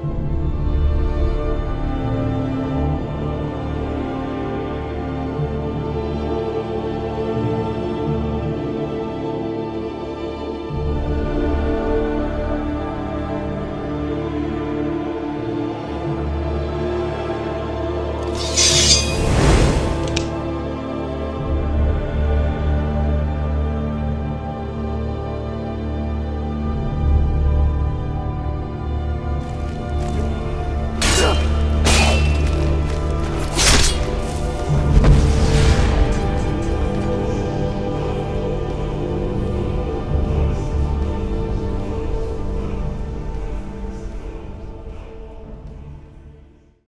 you